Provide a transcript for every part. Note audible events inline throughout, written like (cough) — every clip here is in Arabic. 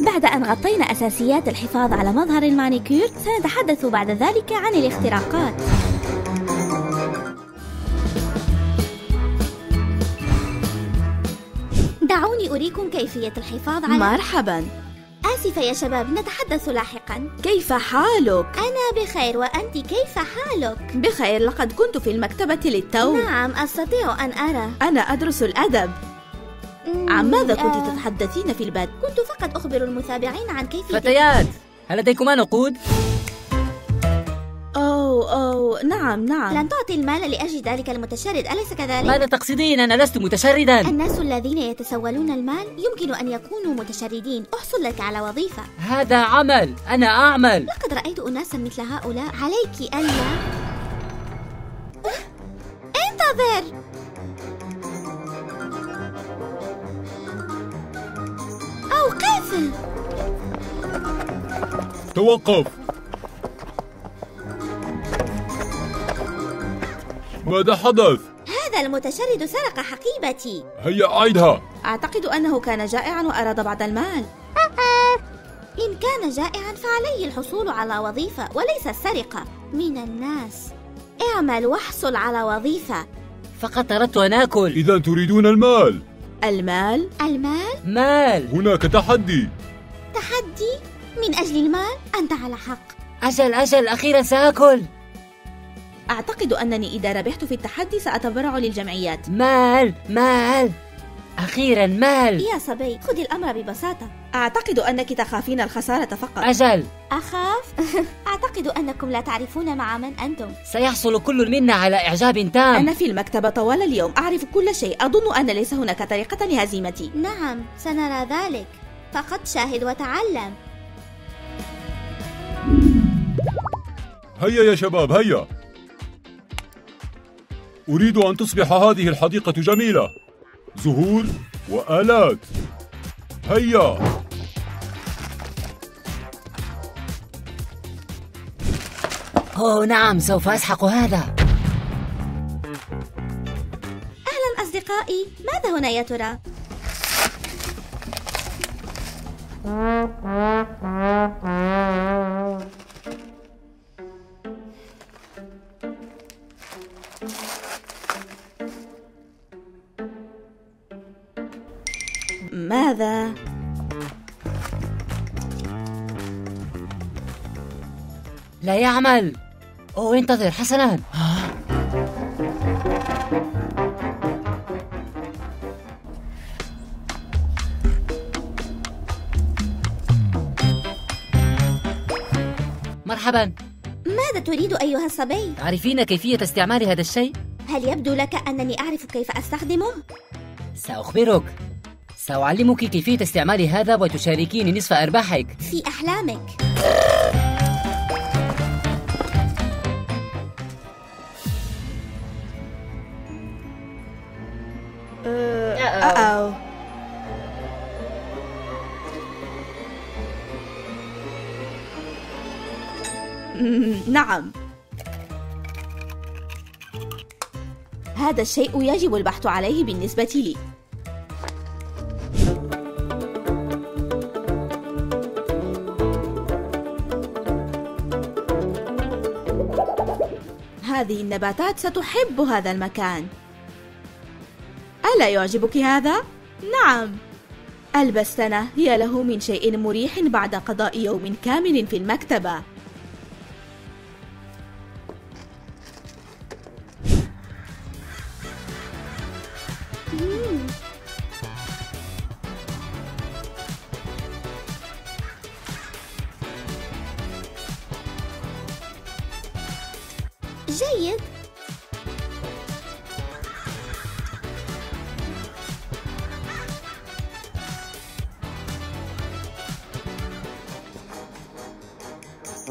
بعد أن غطينا أساسيات الحفاظ على مظهر المانيكير سنتحدث بعد ذلك عن الاختراقات. دعوني أريكم كيفية الحفاظ على مرحبا. آسفة يا شباب نتحدث لاحقا. كيف حالك؟ أنا بخير وأنت كيف حالك؟ بخير لقد كنت في المكتبة للتو. نعم أستطيع أن أرى. أنا أدرس الأدب. عن ماذا كنت آه، تتحدثين في البدء؟ كنت فقط أخبر المتابعين عن كيفية فتيات هل لديكما نقود؟ أوه أوه نعم نعم. لن تعطي المال لأجل ذلك المتشرد أليس كذلك؟ ماذا تقصدين؟ أنا لست متشردا. الناس الذين يتسولون المال يمكن أن يكونوا متشردين. أحصل لك على وظيفة. هذا عمل أنا أعمل. لقد رأيت أناسا مثل هؤلاء. عليك ألا أه، إنتظر! توقف. ماذا حدث؟ هذا المتشرد سرق حقيبتي. هيا أعدها. أعتقد أنه كان جائعا وأراد بعض المال. إن كان جائعا فعليه الحصول على وظيفة وليس السرقة. من الناس. اعمل واحصل على وظيفة. فقط أردت أن آكل إذا تريدون المال. المال. المال. مال. هناك تحدي. تحدي؟ من أجل المال؟ أنت على حق. أجل أجل أخيرا سآكل. أعتقد أنني إذا ربحت في التحدي سأتبرع للجمعيات. مال مال. أخيرا مال. يا صبي خذ الأمر ببساطة. أعتقد أنك تخافين الخسارة فقط. أجل. أخاف؟ (laughs) أعتقد أنكم لا تعرفون مع من أنتم. سيحصل كل منا على إعجاب تام. أنا في المكتبة طوال اليوم. أعرف كل شيء. أظن أن ليس هناك طريقة لهزيمتي نعم سنرى ذلك. فقط شاهد وتعلم. هيا يا شباب هيا. أريد أن تصبح هذه الحديقة جميلة. زهور وآلات. هيا. أوه نعم سوف أسحق هذا. أهلا أصدقائي ماذا هنا يا ترى؟ ماذا؟ لا يعمل أوه انتظر حسنا مرحبا ماذا تريد أيها الصبي؟ تعرفين كيفية استعمال هذا الشيء؟ هل يبدو لك أنني أعرف كيف أستخدمه؟ سأخبرك سأعلمك كيفية استعمال هذا وتشاركيني نصف أرباحك. في أحلامك. أو نعم. هذا الشيء يجب البحث عليه بالنسبة لي. هذه النباتات ستحب هذا المكان. ألا يعجبك هذا؟ نعم. البستنة هي له من شيء مريح بعد قضاء يوم كامل في المكتبة. ما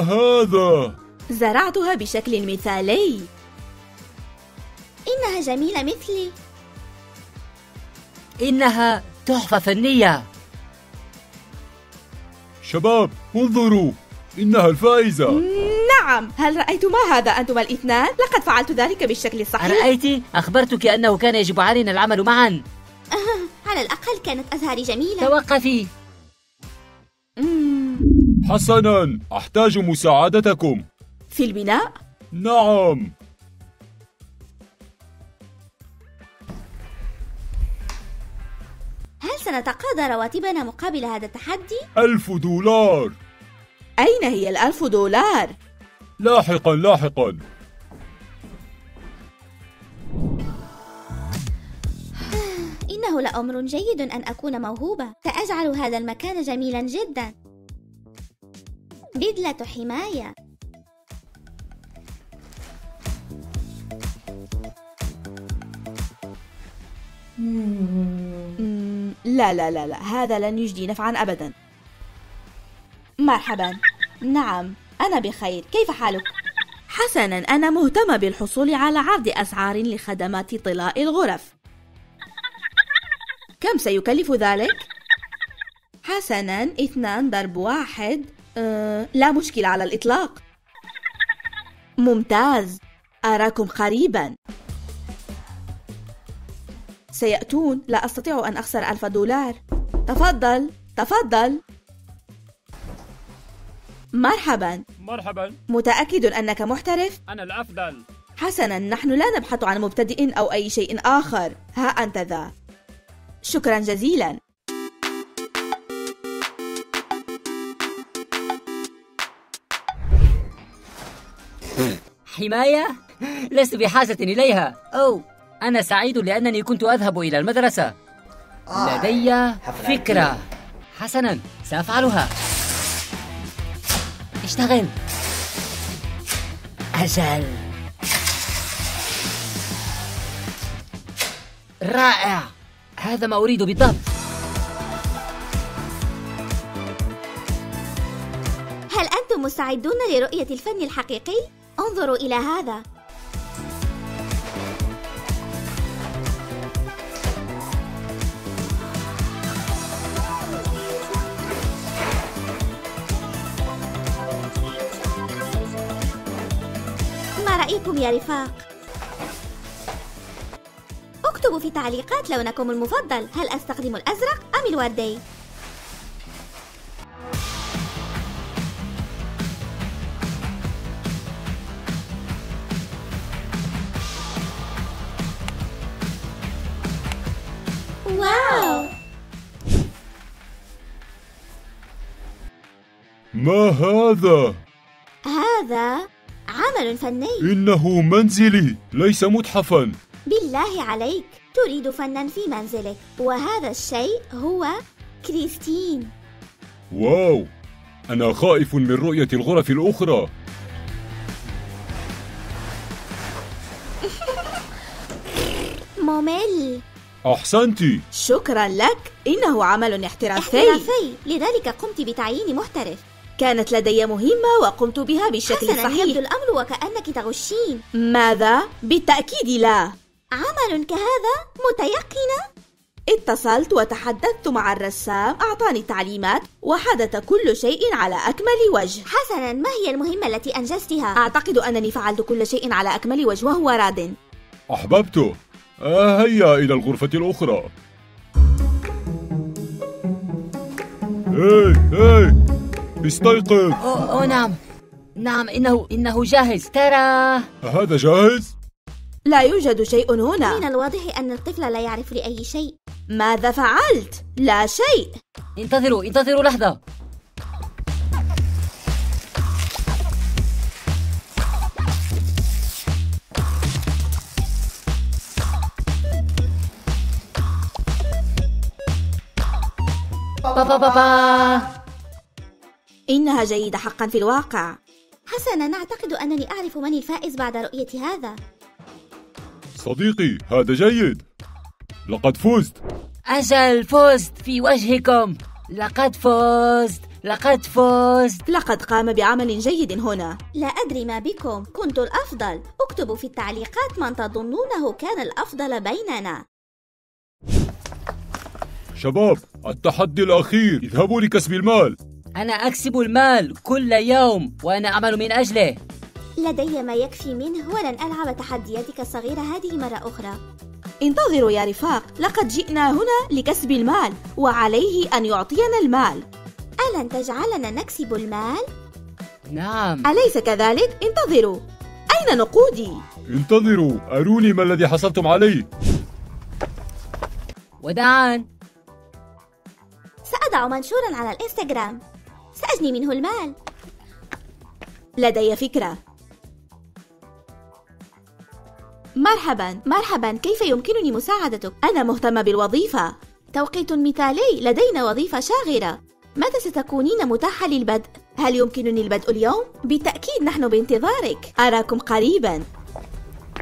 هذا؟ زرعتها بشكل مثالي. إنها جميلة مثلي. إنها تحفة فنية. شباب انظروا إنها الفائزة. نعم هل رأيتما هذا أنتما الاثنان؟ لقد فعلت ذلك بالشكل الصحيح أرأيت؟ أخبرتك أنه كان يجب علينا العمل معا على الأقل كانت أزهاري جميلة توقفي مم، حسنا أحتاج مساعدتكم في البناء؟ نعم هل سنتقاضى رواتبنا مقابل هذا التحدي؟ ألف دولار أين هي الألف دولار؟ لاحقا لاحقا. إنه لأمر جيد أن أكون موهوبة. سأجعل هذا المكان جميلا جدا. بدلة حماية. لا لا لا لا. هذا لن يجدي نفعا أبدا. مرحبا. نعم. أنا بخير. كيف حالك؟ حسنا. أنا مهتمة بالحصول على عرض أسعار لخدمات طلاء الغرف. كم سيكلف ذلك؟ حسنا. اثنان ضرب واحد. أه لا مشكلة على الإطلاق. ممتاز. أراكم قريبا. سيأتون. لا أستطيع أن أخسر ألف دولار. تفضل. تفضل. مرحبا. مرحبا. متأكد أنك محترف؟ أنا الأفضل. حسنا نحن لا نبحث عن مبتدئ أو أي شيء آخر. ها أنت ذا. شكرا جزيلا. حماية؟ لست بحاجة إليها. أو. أنا سعيد لأنني كنت أذهب إلى المدرسة. لدي فكرة. حسنا سأفعلها. اشتغل. أجل. رائع. هذا ما أريد بالضبط. هل أنتم مستعدون لرؤية الفن الحقيقي؟ انظروا إلى هذا. رأيكم يا رفاق؟ اكتبوا في تعليقات لونكم المفضل هل أستخدم الأزرق أم الوردي؟ واو ما هذا؟ هذا عمل فني. إنه منزلي ليس متحفا. بالله عليك تريد فنا في منزلك. وهذا الشيء هو كريستين. واو أنا خائف من رؤية الغرف الأخرى. (laughs) ممل. أحسنت. شكرا لك إنه عمل احترافي. احترافي. لذلك قمت بتعيين محترف. كانت لدي مهمة وقمت بها بالشكل حسنا يبدو الصحيح الأمر وكأنك تغشين. ماذا؟ بالتأكيد لا. عمل كهذا متيقنة اتصلت وتحدثت مع الرسام أعطاني التعليمات وحدث كل شيء على أكمل وجه. حسنا ما هي المهمة التي أنجزتها؟ أعتقد أنني فعلت كل شيء على أكمل وجه وهو راد. أحببته آه هيا إلى الغرفة الأخرى. هاي هاي استيقظ. أوه, أوه نعم. نعم إنه إنه جاهز. ترى. هذا جاهز؟ لا يوجد شيء هنا. من الواضح أن الطفل لا يعرف لأي شيء. ماذا فعلت؟ لا شيء. انتظروا انتظروا لحظة. بابا بابا إنها جيدة حقا في الواقع. حسنا أعتقد أنني أعرف من الفائز بعد رؤية هذا. صديقي هذا جيد. لقد فزت. أجل فزت في وجهكم. لقد فزت لقد فزت. لقد قام بعمل جيد هنا. لا أدري ما بكم. كنت الأفضل. اكتبوا في التعليقات من تظنونه كان الأفضل بيننا. شباب التحدي الأخير. اذهبوا لكسب المال. أنا أكسب المال كل يوم وأنا أعمل من أجله. لدي ما يكفي منه ولن ألعب تحدياتك الصغيرة هذه مرة أخرى. انتظروا يا رفاق لقد جئنا هنا لكسب المال وعليه أن يعطينا المال. ألن تجعلنا نكسب المال؟ نعم. أليس كذلك؟ انتظروا. أين نقودي؟ انتظروا أروني ما الذي حصلتم عليه. وداعا سأضع منشورا على الإنستغرام. سأجني منه المال. لدي فكرة. مرحبا. مرحبا. كيف يمكنني مساعدتك؟ أنا مهتمة بالوظيفة. توقيت مثالي. لدينا وظيفة شاغرة. متى ستكونين متاحة للبدء؟ هل يمكنني البدء اليوم؟ بالتأكيد نحن بانتظارك. أراكم قريبا.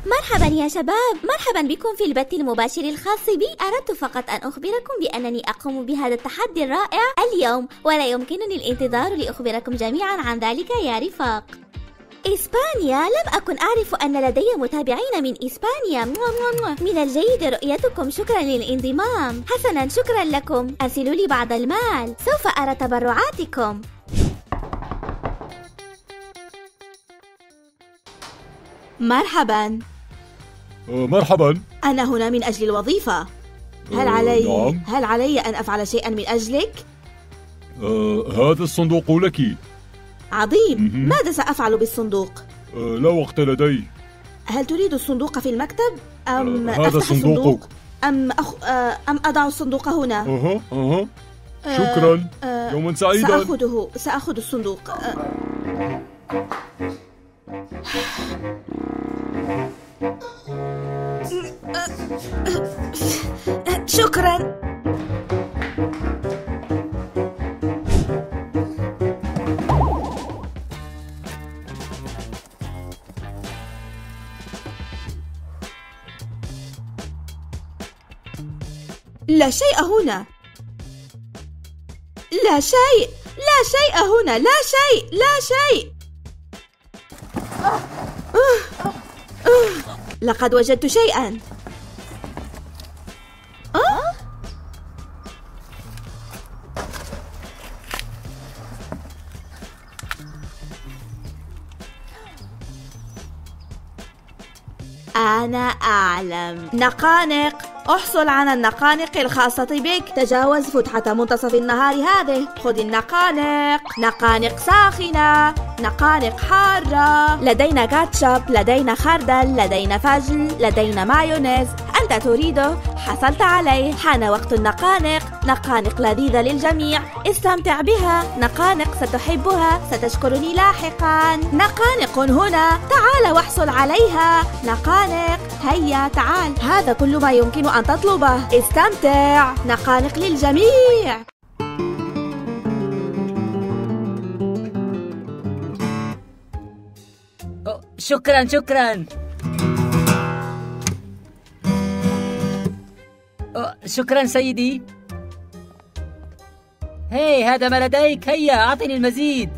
مرحبا يا شباب. مرحبا بكم في البث المباشر الخاص بي. أردت فقط أن أخبركم بأنني أقوم بهذا التحدي الرائع اليوم ولا يمكنني الانتظار لأخبركم جميعا عن ذلك يا رفاق. إسبانيا. لم أكن أعرف أن لدي متابعين من إسبانيا. من الجيد رؤيتكم. شكرا للانضمام. حسنا شكرا لكم. أرسلوا لي بعض المال. سوف أرى تبرعاتكم. مرحبا. مرحبا أنا هنا من أجل الوظيفة هل آه، علي نعم. هل علي أن أفعل شيئا من أجلك؟ آه، هذا الصندوق لك عظيم مهم. ماذا سأفعل بالصندوق؟ آه، لا وقت لدي هل تريد الصندوق في المكتب؟ أم آه، هذا أفتح صندوقك. الصندوق؟ أم أخ... آه، أم أضع الصندوق هنا؟ أها أها آه، شكرا آه، يوما سعيدا سأخذه سأخذ الصندوق آه، شكرا. لا شيء هنا. لا شيء. لا شيء هنا. لا شيء. لا شيء. لقد وجدت شيئا. آه؟ أنا أعلم. نقانق. أحصل على النقانق الخاصة بك. تجاوز فتحة منتصف النهار هذه. خذ النقانق. نقانق ساخنة. نقانق حارة. لدينا كاتشب. لدينا خردل. لدينا فجل. لدينا مايونيز. أنت تريده حصلت عليه. حان وقت النقانق. نقانق لذيذة للجميع. استمتع بها. نقانق ستحبها. ستشكرني لاحقا. نقانق هنا. تعال واحصل عليها. نقانق. هيا تعال. هذا كل ما يمكن أن تطلبه. استمتع. نقانق للجميع. شكرا شكرا. شكرا سيدي. هي هذا ما لديك. هيا أعطني المزيد.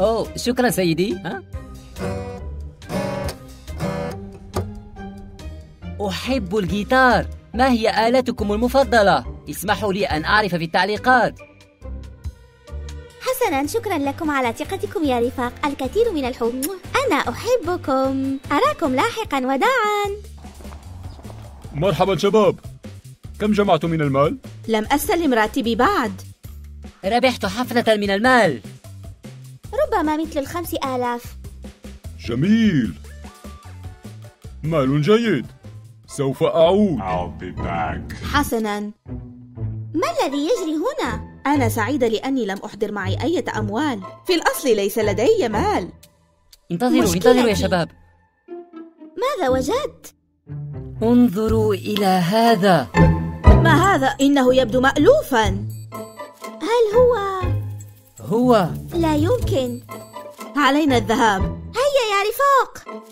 أوه شكرا سيدي. ها؟ أحب الجيتار. ما هي آلتكم المفضلة؟ اسمحوا لي أن أعرف في التعليقات. حسنا. شكرا لكم على ثقتكم يا رفاق. الكثير من الحب. أنا أحبكم. أراكم لاحقا وداعا. مرحبا شباب. كم جمعت من المال؟ لم أستلم راتبي بعد. ربحت حفلة من المال. ربما مثل الخمس آلاف. جميل. مال جيد. سوف أعود. I'll be back. حسنا. ما الذي يجري هنا؟ أنا سعيدة لأني لم أحضر معي أي أموال في الأصل ليس لدي مال. انتظروا. انتظروا يا شباب. ماذا وجدت؟ انظروا إلى هذا. ما هذا؟ إنه يبدو مألوفا. هل هو؟ هو. لا يمكن. علينا الذهاب. هيا يا رفاق.